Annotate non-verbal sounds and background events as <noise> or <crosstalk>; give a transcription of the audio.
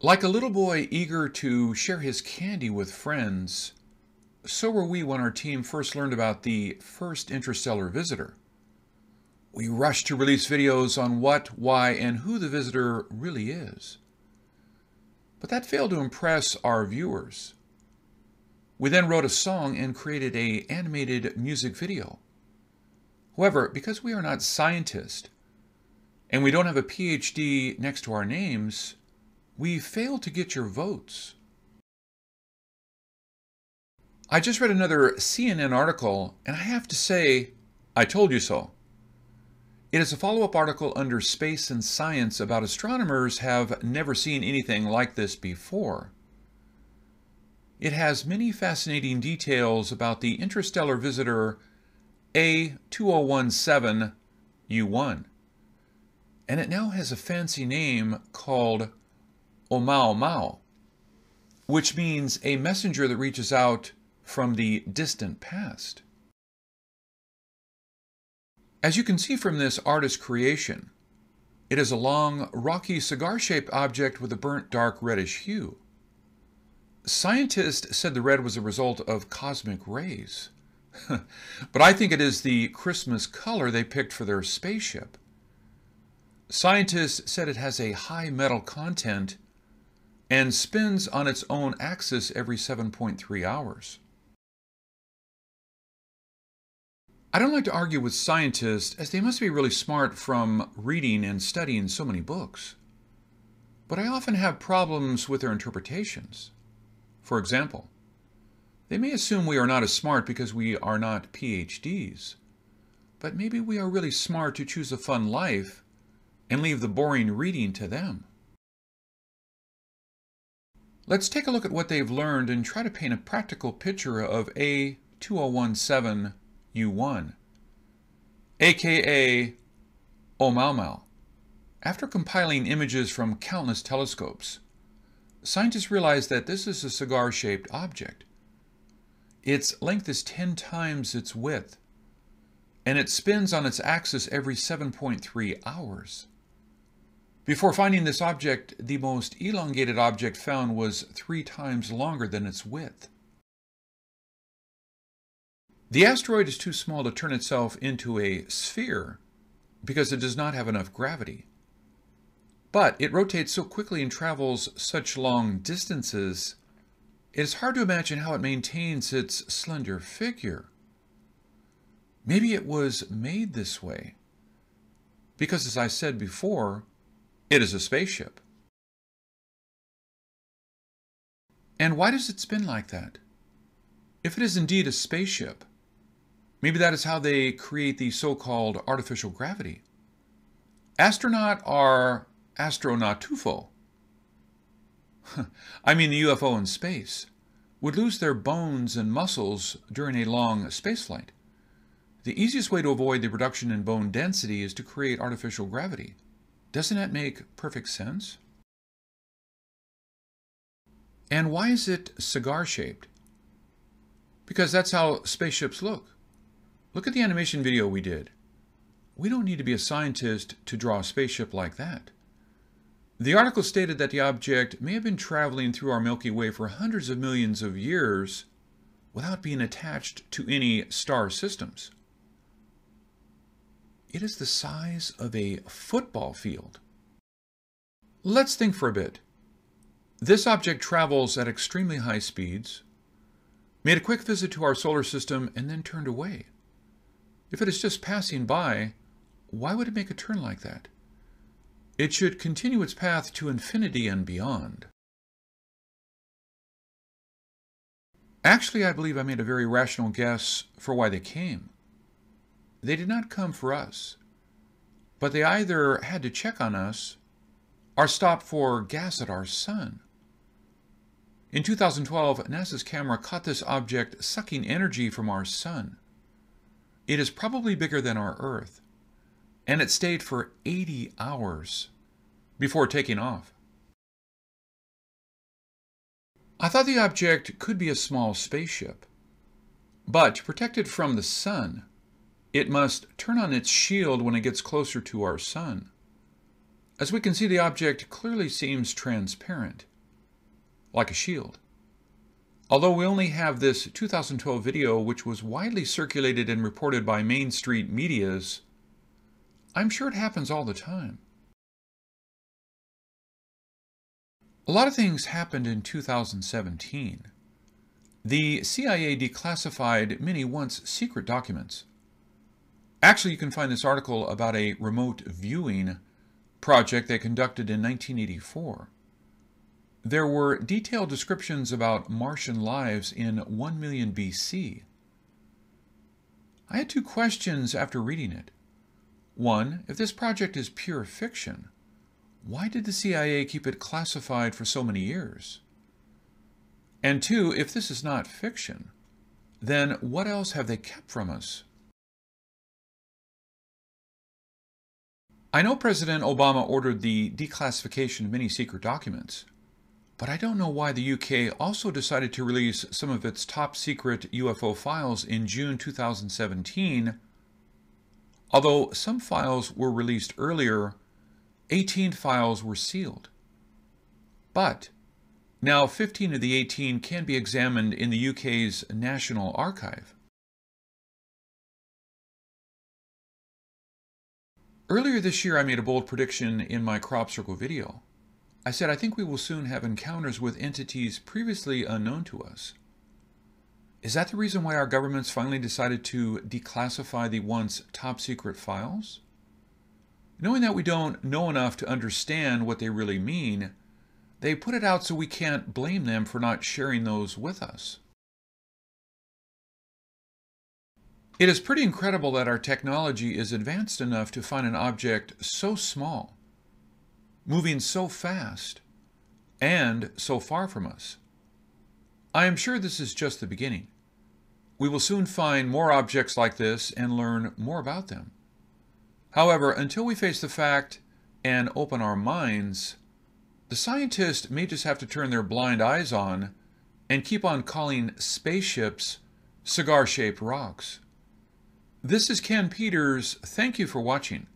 Like a little boy eager to share his candy with friends, so were we when our team first learned about the first interstellar visitor. We rushed to release videos on what, why, and who the visitor really is. But that failed to impress our viewers. We then wrote a song and created a animated music video. However, because we are not scientists and we don't have a PhD next to our names, we failed to get your votes. I just read another CNN article, and I have to say, I told you so. It is a follow up article under Space and Science about astronomers have never seen anything like this before. It has many fascinating details about the interstellar visitor A2017 U1, and it now has a fancy name called Oumuamua, which means a messenger that reaches out from the distant past. As you can see from this artist's creation, it is a long, rocky, cigar-shaped object with a burnt dark reddish hue. Scientists said the red was a result of cosmic rays. <laughs> but I think it is the Christmas color they picked for their spaceship. Scientists said it has a high metal content and spins on its own axis every 7.3 hours. I don't like to argue with scientists as they must be really smart from reading and studying so many books. But I often have problems with their interpretations. For example, they may assume we are not as smart because we are not PhDs, but maybe we are really smart to choose a fun life and leave the boring reading to them. Let's take a look at what they've learned and try to paint a practical picture of A2017U1, aka Oumuamua. After compiling images from countless telescopes, scientists realized that this is a cigar-shaped object. Its length is 10 times its width, and it spins on its axis every 7.3 hours. Before finding this object, the most elongated object found was three times longer than its width. The asteroid is too small to turn itself into a sphere because it does not have enough gravity. But it rotates so quickly and travels such long distances, it is hard to imagine how it maintains its slender figure. Maybe it was made this way. Because as I said before, it is a spaceship. And why does it spin like that? If it is indeed a spaceship, maybe that is how they create the so-called artificial gravity. Astronaut are astronautufo. <laughs> I mean the UFO in space would lose their bones and muscles during a long spaceflight. The easiest way to avoid the reduction in bone density is to create artificial gravity. Doesn't that make perfect sense? And why is it cigar-shaped? Because that's how spaceships look. Look at the animation video we did. We don't need to be a scientist to draw a spaceship like that. The article stated that the object may have been traveling through our Milky Way for hundreds of millions of years without being attached to any star systems. It is the size of a football field. Let's think for a bit. This object travels at extremely high speeds, made a quick visit to our solar system, and then turned away. If it is just passing by, why would it make a turn like that? It should continue its path to infinity and beyond. Actually, I believe I made a very rational guess for why they came. They did not come for us, but they either had to check on us or stop for gas at our sun. In 2012, NASA's camera caught this object sucking energy from our sun. It is probably bigger than our Earth, and it stayed for 80 hours before taking off. I thought the object could be a small spaceship, but to protect it from the sun, it must turn on its shield when it gets closer to our sun. As we can see, the object clearly seems transparent, like a shield. Although we only have this 2012 video, which was widely circulated and reported by Main Street medias, I'm sure it happens all the time. A lot of things happened in 2017. The CIA declassified many once secret documents. Actually, you can find this article about a remote viewing project they conducted in 1984. There were detailed descriptions about Martian lives in 1 million BC. I had two questions after reading it. One, if this project is pure fiction, why did the CIA keep it classified for so many years? And two, if this is not fiction, then what else have they kept from us? I know President Obama ordered the declassification of many secret documents, but I don't know why the UK also decided to release some of its top secret UFO files in June 2017. Although some files were released earlier, 18 files were sealed. But now 15 of the 18 can be examined in the UK's National Archive. Earlier this year, I made a bold prediction in my crop circle video. I said I think we will soon have encounters with entities previously unknown to us. Is that the reason why our governments finally decided to declassify the once top secret files? Knowing that we don't know enough to understand what they really mean, they put it out so we can't blame them for not sharing those with us. It is pretty incredible that our technology is advanced enough to find an object so small, moving so fast, and so far from us. I am sure this is just the beginning. We will soon find more objects like this and learn more about them. However, until we face the fact and open our minds, the scientists may just have to turn their blind eyes on and keep on calling spaceships cigar-shaped rocks. This is Ken Peters. Thank you for watching.